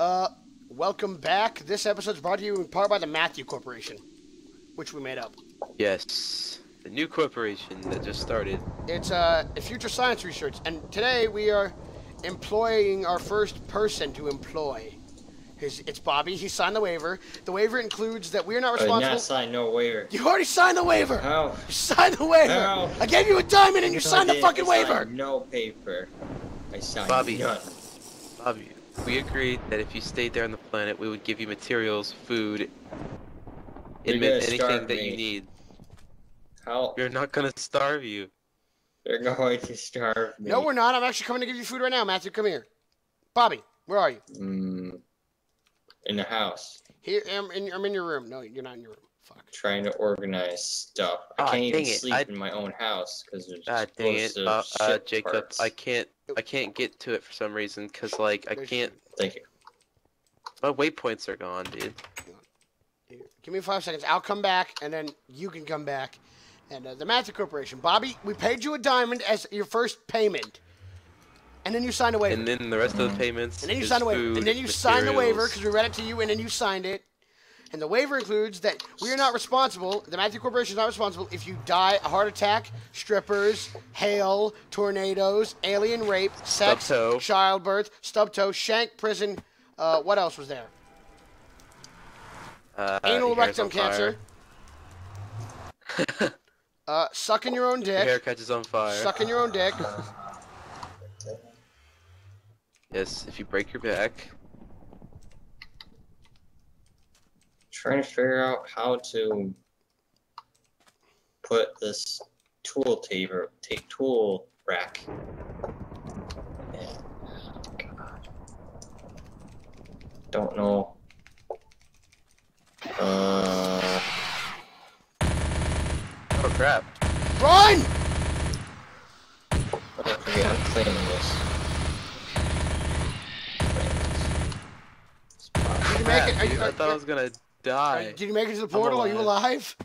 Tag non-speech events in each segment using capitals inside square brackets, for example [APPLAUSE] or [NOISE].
Uh, welcome back. This episode is brought to you in part by the Matthew Corporation, which we made up. Yes, the new corporation that just started. It's uh, future science research, and today we are employing our first person to employ. His, it's Bobby. He signed the waiver. The waiver includes that we are not responsible. I did responsible. not sign no waiver. You already signed the waiver. How? You signed the waiver. No. I gave you a diamond and you No, signed the fucking I waiver. No paper. I signed Bobby. none. Bobby, we agreed that if you stayed there on the planet, we would give you materials, food, You're and anything that me. you need. How? We're not gonna starve you. They're [LAUGHS] going to starve me. No, we're not. I'm actually coming to give you food right now, Matthew. Come here. Bobby, where are you? Mm, in the house, Here, I'm in, I'm in your room. No, you're not in your room. Fuck. trying to organize stuff. I Ah, can't even it, sleep I- in my own house because there's Ah, dang it, uh, uh, shit Jacob. parts. I can't, I can't get to it for some reason, cause like I can't. Thank you. My waypoints are gone, dude. Give me five seconds. I'll come back, and then you can come back. And uh, the Matthew Corporation, Bobby, we paid you a diamond as your first payment, and then you signed a waiver. And then the rest of the payments. And then you is signed a waiver. and then you signed the waiver because we read it to you, and then you signed it. And the waiver includes that we are not responsible. The Matthew Corporation is not responsible if you die a heart attack, strippers, hail, tornadoes, alien rape, sex, Stub toe. childbirth, stub toe, shank, prison. Uh, what else was there? Uh, Anal rectum cancer. [LAUGHS] Uh, sucking your own Your hair catches on fire. Sucking your own dick. Yes, if you break your back. Trying to figure out how to put this tool table, take tool rack. Yeah. God. Don't know. Uh, Oh crap! Run! oh, forget, I'm cleaning this. Did you make it? Are you, dude, I thought I was gonna are- die. did you make it to the portal? Are you alive?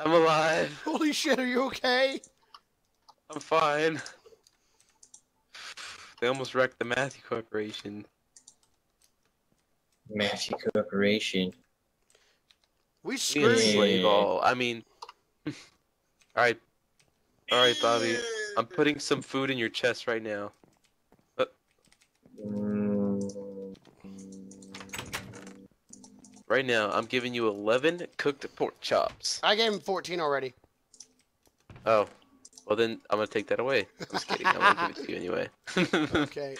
I'm alive. Holy shit! Are you okay? I'm fine. They almost wrecked the Matthew Corporation. Matthew Corporation. We We screwed didn't you. slave all. I mean, [LAUGHS] all right, all right, Bobby. I'm putting some food in your chest right now. Right now, I'm giving you 11 cooked pork chops. I gave him 14 already. Oh, well then I'm gonna take that away. I'm just kidding. I'm gonna give it to you anyway. [LAUGHS] Okay.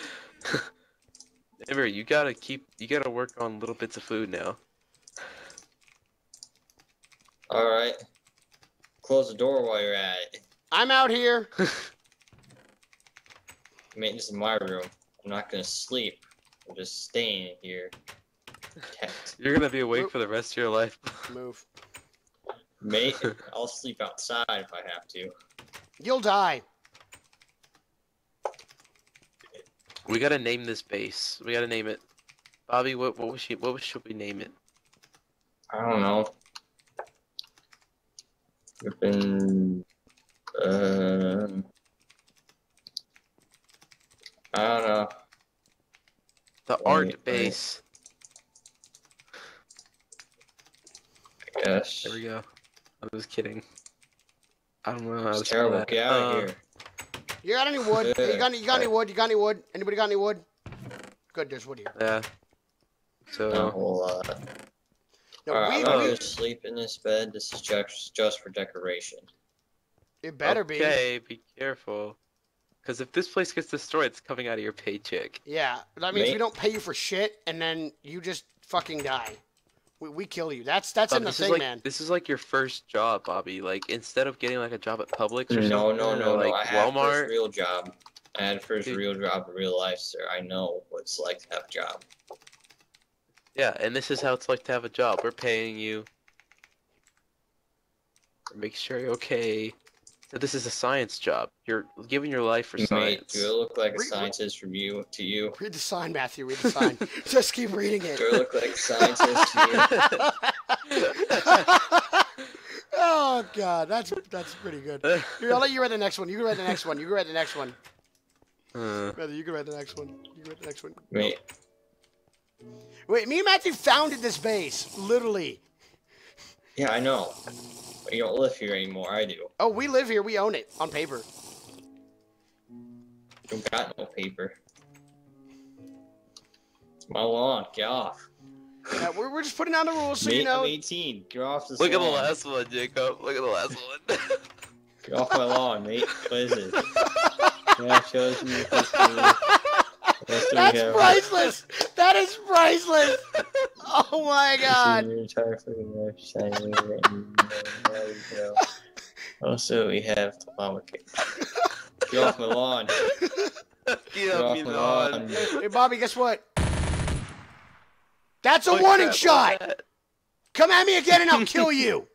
Remember, you gotta keep, you gotta work on little bits of food now. Alright. Close the door while you're at it. I'm out here. [LAUGHS] I mean, this is my room. I'm not gonna sleep. I'm just staying here. Kept. You're gonna be awake Oop. for the rest of your life. [LAUGHS] Move. Mate, I'll sleep outside if I have to. You'll die. We gotta name this base. We gotta name it. Bobby, what what was she? What should we name it? I don't know. We've been. Um. I don't know. The art wait. base. I guess. There we go. I'm just kidding. I don't know how It's to spell terrible. that. Get out Uh, of here. You got any wood? you got any, you got any wood? You got any wood? Anybody got any wood? Good, there's wood here. Yeah. So Not a whole lot. No, Alright, we, I'm gonna sleep in this bed. This is just just for decoration. it better be. okay, be careful. Because if this place gets destroyed, it's coming out of your paycheck. Yeah, that means we don't pay you for shit, and then you just fucking die. We, we kill you. That's that's in Bob, the thing, like man. this is like your first job, Bobby. Like instead of getting like a job at Publix or No, something, no, no, or, no. like I had Walmart. first real job. I had first Dude. real job in real life, sir. I know what it's like to have a job. Yeah, and this is how it's like to have a job. We're paying you. We're sure you're okay. So this is a science job. You're giving your life for Mate, science. do I look like a Re- scientist from you to you? Read the sign, Matthew. Read the sign. [LAUGHS] just keep reading it. Do I look like a scientist to you? [LAUGHS] oh god, that's that's pretty good. Here, [LAUGHS] I'll let you read the next one. You can read the next one. You can read the next one. Uh, Brother, you can read the next one. You can read the next one. you? Mate, Wait, me and Matthew founded this base, literally. Yeah, I know. But you don't live here anymore. I do. Oh, we live here. We own it on paper. You don't got no paper. It's my lawn. Get off. Yeah, we're, we're just putting down the rules so Mate, you know. I'm 18. Get off this Look at the last one, Jacob. Look at the last one. [LAUGHS] Get off my lawn, mate. What is it? [LAUGHS] yeah, shows me this food. What else do we That's priceless. That is priceless. [LAUGHS] Oh my god. Your entire fucking life shining and there you go. Also, we have Obamacare. Get off my lawn. [LAUGHS] Get Get off off my lawn. lawn. Hey, Bobby, guess what? That's a What's warning that? shot. That? Come at me again and I'll kill [LAUGHS] you.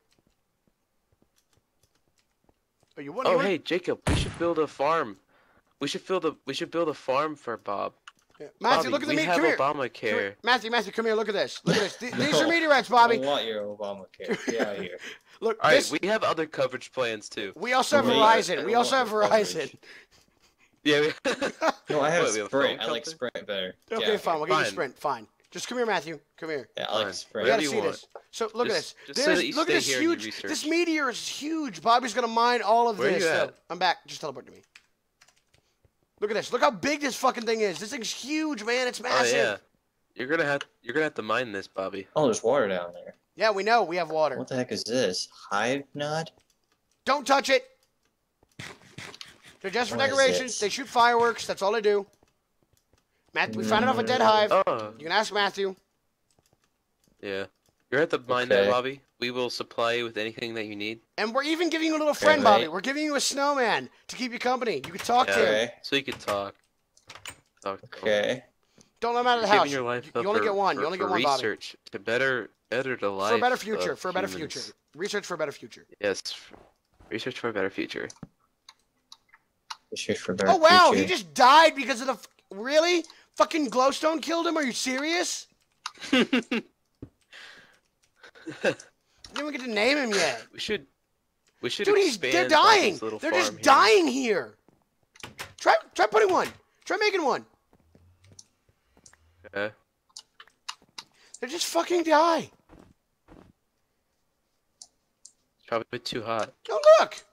Oh, you Oh, hey, Jacob, we should build a farm. We should build a we should build a farm for Bob. Yeah. Matthew, Bobby, look at the we meat. Come here. Come Obamacare. here. Matthew, Matthew, come here. Look at this. Look at this. Th- [LAUGHS] These are meteorites, Bobby. don't want your Obamacare. Get out of here. [LAUGHS] Look, All right, this. we have other coverage plans too. We also have Wait, Verizon. We also have Verizon. [LAUGHS] Yeah. We... No, I have What, we have a Sprint. phone I like? Sprint better. Okay, yeah, fine. We'll give you Fine. Sprint. Fine. Just come here, Matthew. Come here. Yeah, I like Sprint. We gotta you see want. this. So look at Just- this. just say There's, that look at this here and you huge. This meteor is huge. Bobby's gonna mine all of Where this. you at? I'm back. Just teleport to me. Look at this. Look how big this fucking thing is. This thing's huge, man. It's oh, massive. oh massive. yeah. You're gonna have you're gonna have to mine this, Bobby. Oh, there's water down there. Yeah, we know. We have water. What the heck is this? Hive nod? Don't touch it. They're just for What is decorations. They shoot fireworks. That's all they do. Matt, we found it off a dead mm-hmm. hive. Oh. You can ask Matthew. Yeah. You're at the mine now, Okay. Bobby. We will supply you with anything that you need. And we're even giving you a little friend, right. Bobby. We're giving you a snowman to keep you company. You can talk to him. So you can talk. Talk to him. Okay. Don't let him out of You're the house. your life You, you only for- get one. For, you only get one, Bobby. research to better better the life For a better future. For a better humans. future. Research for a better future. Yes. Research for a better future. Research for better Oh wow, future. he just died because of the. F- really? Fucking glowstone killed him? Are you serious? [LAUGHS] [LAUGHS] Didn't even get to name him yet. we should we should Dude, he's expand they're dying. They're just here. dying here. Try try putting one. Try making one. Okay. They just fucking die. It's probably too hot. Oh look.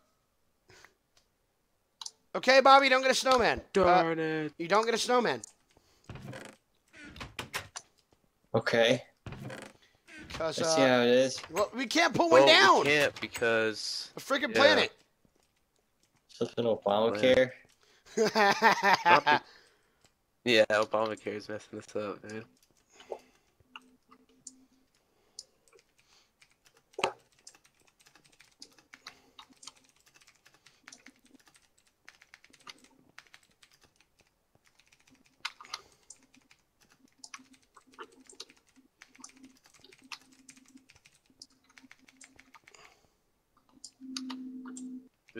Okay, Bobby, you don't get a snowman. Uh, Darn it. you don't get a snowman. Okay. Cause Let's see uh, how it is. well, we can't put Well, one down. we can't because A freaking Yeah. planet. Something Obamacare. [LAUGHS] yeah, Obamacare is messing this up, dude.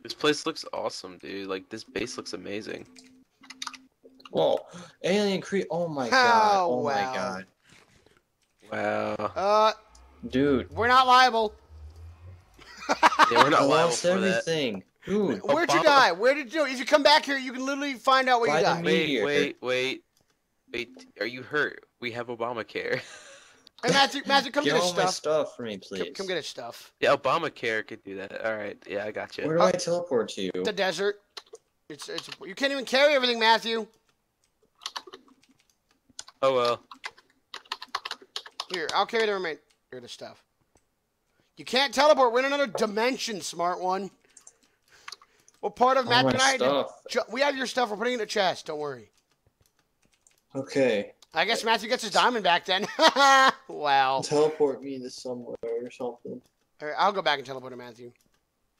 This place looks awesome, dude. Like this base looks amazing. Whoa. Alien cre Oh my god. Oh, Oh my god. Wow. uh, Dude. we're not liable. Yeah, we're I not liable lost for that. everything. Dude. Where'd you die? Where did you? If you come back here, you can literally find out where Why you died. Wait, wait, wait, wait. Are you hurt? We have Obamacare. [LAUGHS] Hey, Matthew, [LAUGHS] Matthew, come Get get, all his my stuff. stuff for me, please. come get his stuff. yeah, Obamacare could do that. All right. Yeah, I got you. Where do I teleport to? The desert. It's it's. You can't even carry everything, Matthew. Oh well. Here, I'll carry the remainder of the stuff. You can't teleport. We're in another dimension, smart one. What part of All Matt and I? did- stuff. Ju- We have your stuff. We're putting it in a chest. Don't worry. Okay. I guess Matthew gets his diamond back then. [LAUGHS] wow. Teleport me to somewhere or something. All right, I'll go back and teleport to Matthew.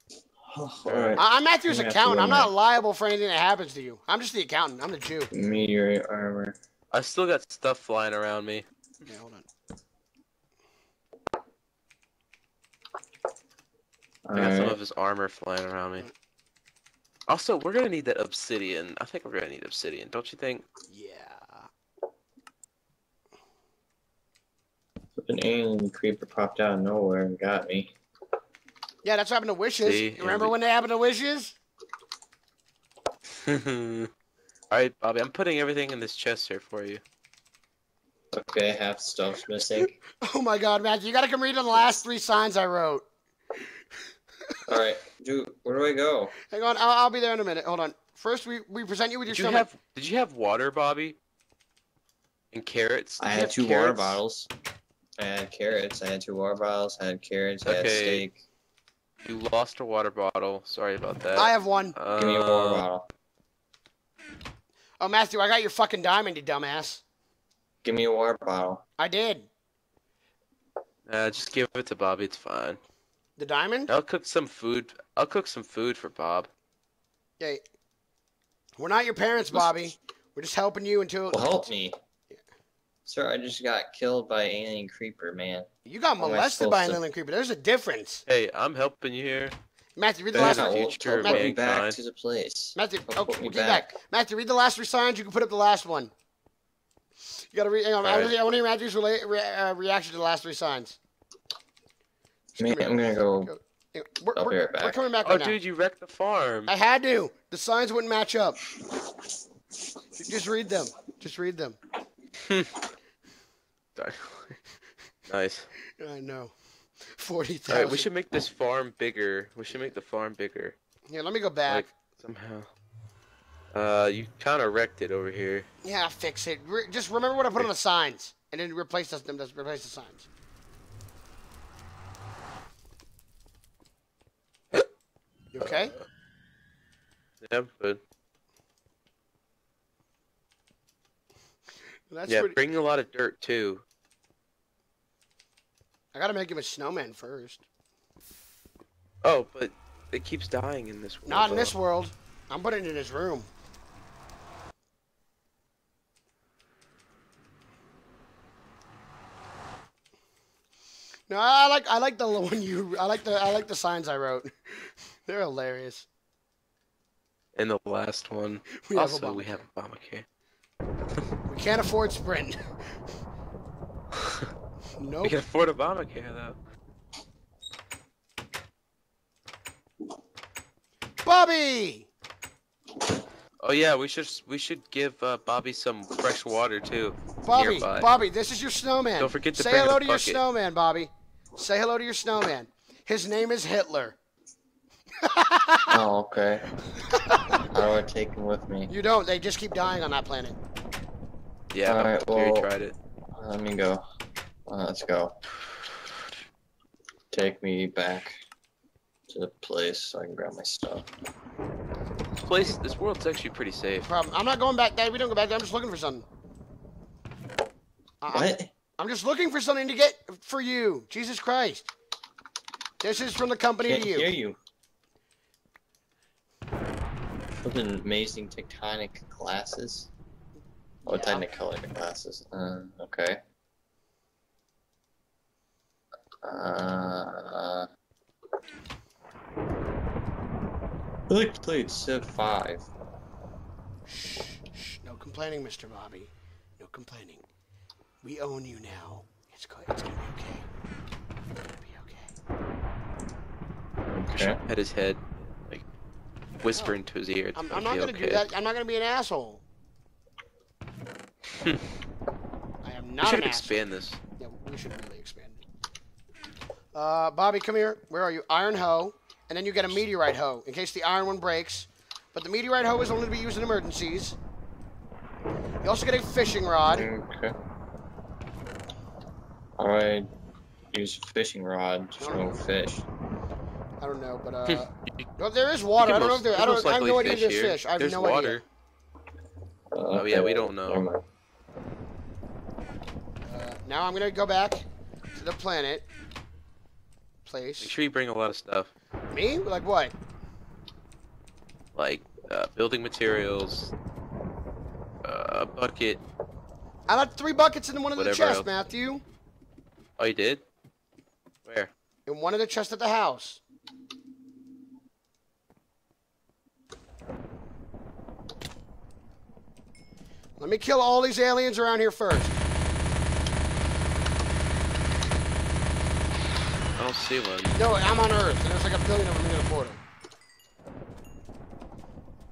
[SIGHS] Alright. I- I'm Matthew's Matthew, accountant. I'm I'm not liable for anything that happens to you. I'm just the accountant. I'm the Jew. Meteorite armor. I still got stuff flying around me. Yeah, hold on. I got some of his armor flying around me. Also, we're gonna need that obsidian. I think we're gonna need obsidian, don't you think? Yeah. An alien creeper popped out of nowhere and got me. Yeah, that's what happened to wishes. See, You remember when that happened to wishes? [LAUGHS] All right, Bobby. I'm putting everything in this chest here for you. Okay, half stuff's missing. [LAUGHS] Oh my god, Matthew, you gotta come read on the last three signs I wrote. [LAUGHS] All right, dude, where do I go? Hang on, I'll, I'll be there in a minute. Hold on. First, we, we present you with your Did you stomach. have Did you have water, Bobby? And carrots? Did I had have two water bottles. I had carrots. I had two water bottles. I had carrots. I had steak. You lost a water bottle. Sorry about that. I have one. Uh, Give me a water bottle. Oh, Matthew, I got your fucking diamond, you dumbass. Give me a water bottle. I did. Uh, just give it to Bobby. It's fine. The diamond? I'll cook some food. I'll cook some food for Bob. Yeah. We're not your parents, Bobby. We're just helping you until Well, help me. Sir, I just got killed by alien creeper, man. you got How molested by an to- alien creeper. There's a difference. Hey, I'm helping you here. Matthew, read the There's last a one. well, future put me mankind. back to the place. Matthew, Put okay, me we'll get back. back. Matthew, read the last three signs. You can put up the last one. You gotta read. Hang on, I Alright. want to hear Matthew's rela- re- uh, reaction to the last three signs. Man, me- I'm gonna go. Go. We're, I'll be we're, right back. we're coming back Oh, right now. dude, you wrecked the farm. I had to. The signs wouldn't match up. Just read them. Just read them. [LAUGHS] [LAUGHS] nice. I know. Forty All thousand. right, we should make this farm bigger. We should make the farm bigger Yeah, let me go back. Like- somehow. Uh, you kind of wrecked it over here. yeah, I'll fix it. Re- just remember what I put on the signs, and then replace the, them. Replace the signs. You okay? Yeah, but That's yeah, pretty. bring a lot of dirt too. I gotta make him a snowman first. Oh, but it keeps dying in this world. Not in though. this world. I'm putting it in his room. No, I like I like the [LAUGHS] one you I like the I like the signs I wrote. [LAUGHS] They're hilarious. In the last one. [LAUGHS] We have also, we Obamacare. have Obamacare. We can't afford Sprint. We can afford Obamacare though. Bobby. Oh yeah, we should we should give uh, Bobby some fresh water too. Bobby. Nearby. Bobby, this is your snowman. Don't forget to Say bring a hello to your snowman, Bobby. Say hello to your snowman. His name is Hitler. [LAUGHS] Oh, okay. [LAUGHS] How do I take him with me? You don't. They just keep dying on that planet. Yeah, Alright, Jerry well- tried it. Let me go. Uh, let's go. Take me back to the place so I can grab my stuff. This place, this world's actually pretty safe. Problem. I'm not going back there. We don't go back there. I'm just looking for something. I- I'm- What? I'm just looking for something to get for you. Jesus Christ. This is from the company Can't to you. hear you. What an amazing tectonic glasses. Oh, Yeah. technicolor glasses. Uh, okay. Uh, I like to play it Civ 5. Shh, shh. No complaining, Mr. Bobby. No complaining. We own you now. It's, go- it's gonna be okay. It's gonna be okay. Okay. At his head, like whisper into his ear. I'm, I'm not gonna okay. do that. I'm not gonna be an asshole. [LAUGHS] I am We not should an asshole. expand this. Yeah, we should really expand it. Uh, Bobby, come here. Where are you? Iron hoe, and then you get a meteorite hoe in case the iron one breaks. But the meteorite hoe is only to be used in emergencies. You also get a fishing rod. Okay. How I use a fishing rod? There's no fish. I don't know, but uh, [LAUGHS] You- no, there is water. I don't know most- if there. I don't. I have likely no idea if fish there's here. fish. I have There's no water. Uh, Oh, yeah, we don't know. Never mind. idea. Uh, now I'm gonna go back to the planet. Make Place. sure you bring a lot of stuff, Me? Like what? like uh, building materials, uh, a bucket. I got three buckets in one of the chests, else. Matthew. Oh, you did? Where? In one of the chests at the house. Let me kill all these aliens around here first. I don't see one. No, I'm on Earth, and there's like a billion of them in the portal.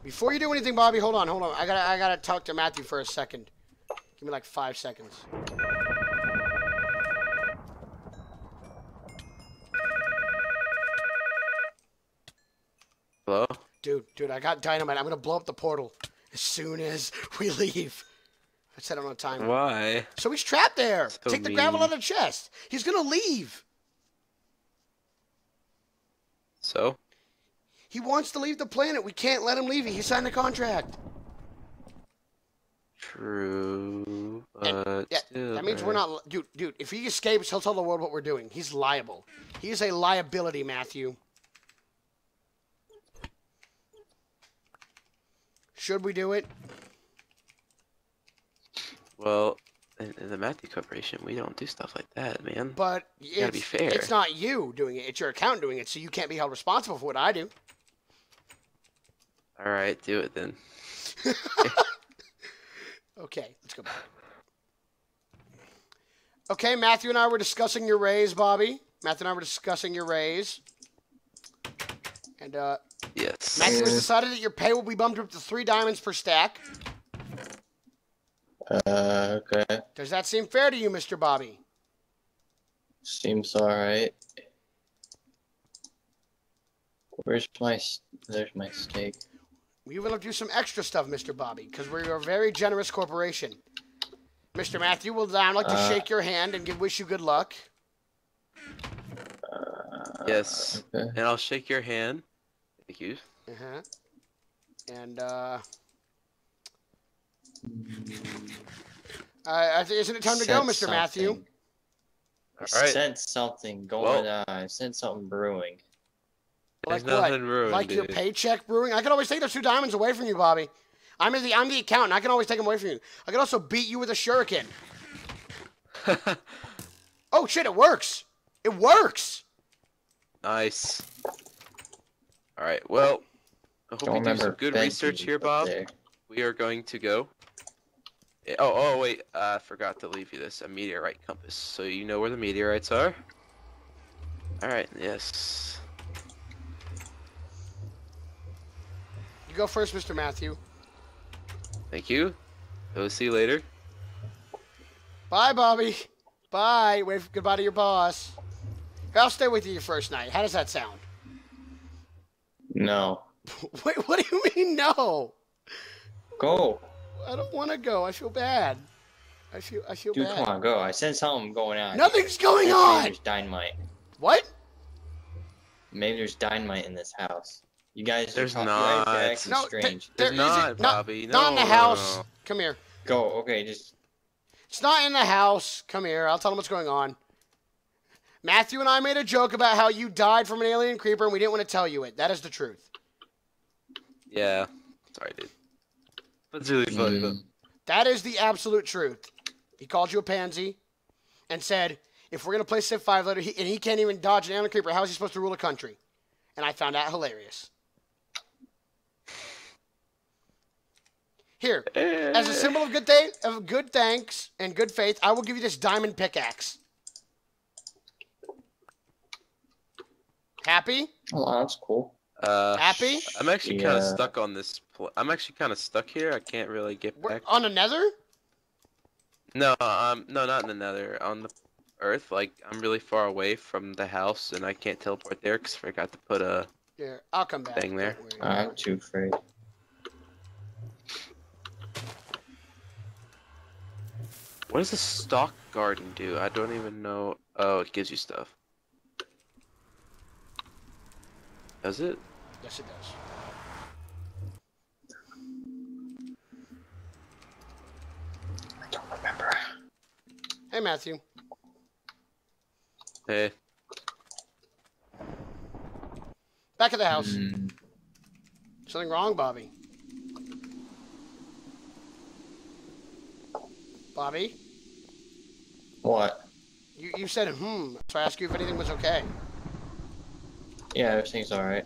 Before you do anything, Bobby, hold on, hold on. I gotta, I gotta talk to Matthew for a second. Give me like five seconds. Hello? Dude, dude, I got dynamite. I'm gonna blow up the portal as soon as [LAUGHS] we leave. I set him on a. Why? So he's trapped there. So Take mean. the gravel out of the chest. He's gonna leave. So? He wants to leave the planet. We can't let him leave. He signed a contract. True. But Yeah, that means we're not, dude. Dude, if he escapes, he'll tell the world what we're doing. He's liable. He is a liability, Matthew. Should we do it? Well, in, in the Matthew Corporation, we don't do stuff like that, man. But gotta be fair. it's not you doing it. It's your account doing it, so you can't be held responsible for what I do. All right, do it then. [LAUGHS] Okay, let's go back. Okay, Matthew and I were discussing your raise, Bobby. Matthew and I were discussing your raise. And uh, Yes. Matthew has decided that your pay will be bumped up to three diamonds per stack. Uh, okay. Does that seem fair to you, Mr. Bobby? Seems alright. Where's my, s- there's my steak. We will do some extra stuff, Mr. Bobby, because we're a very generous corporation. Mr. Matthew, will I'd like to Uh, shake your hand and give, wish you good luck. Uh, Yes. Okay. And I'll shake your hand. Thank you. Uh-huh. And, uh, uh, isn't it time to go, Sense Mr. Matthew? something. All right. Sense something going on. I sense something brewing. Like what? nothing ruined, Like your paycheck brewing? I can always take those two diamonds away from you, Bobby. I'm the I'm the accountant. I can always take them away from you. I can also beat you with a shuriken. [LAUGHS] Oh shit! It works. It works. nice. All right. Well, I hope Don't you do some good research here, Bob. there. We are going to go. Eh, Oh, oh wait, I forgot to leave you this a meteorite compass, so you know where the meteorites are. All right. Yes. You go first, Mr. Matthew. Thank you. We'll see you later. Bye, Bobby. Bye. Wave goodbye to your boss. I'll stay with you your first night. How does that sound? No. [LAUGHS] Wait, what do you mean no? Go. I don't want to go. I feel bad. I feel I feel bad. Dude, bad. come on, go. I sense something going on. Nothing's going Maybe on. There's dynamite. What? Maybe there's dynamite in this house. You guys There's are not. You're acting No, strange. there There's not, isn't- not- Bobby. Not in the house. no. Come here. Go. Okay, just It's not in the house. Come here. I'll tell them what's going on. Matthew and I made a joke about how you died from an alien creeper and we didn't want to tell you it. That is the truth. Yeah. Sorry, dude. That's really funny though. Mm, That is the absolute truth. He called you a pansy and said, if we're going to play Civ 5 later, he, and he can't even dodge an alien creeper, how is he supposed to rule a country? And I found that hilarious. Here, as a symbol of good, th- of good thanks and good faith, I will give you this diamond pickaxe. Happy? Oh, that's cool. Uh, Happy? I'm actually kind of stuck on this. Pl- I'm actually kind of stuck here. I can't really get We're back. on the nether? No, um, no, not in the Nether. On the Earth, like I'm really far away from the house, and I can't teleport there because I forgot to put a. Here, I'll come back. Thing there. Worry. I'm too afraid. What does the stock garden do? I don't even know. Oh, it gives you stuff. Does it? Yes, it does. I don't remember. Hey, Matthew. Hey, Back at the house. Mm, Something wrong, Bobby? Bobby? what? You, you said hmm, so I asked you if anything was okay. Yeah, everything's alright.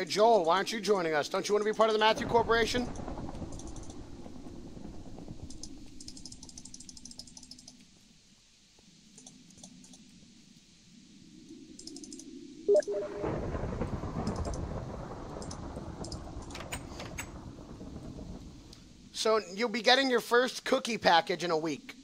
Hey, Joel, why aren't you joining us? Don't you want to be part of the Matthew Corporation? So you'll be getting your first cookie package in a week.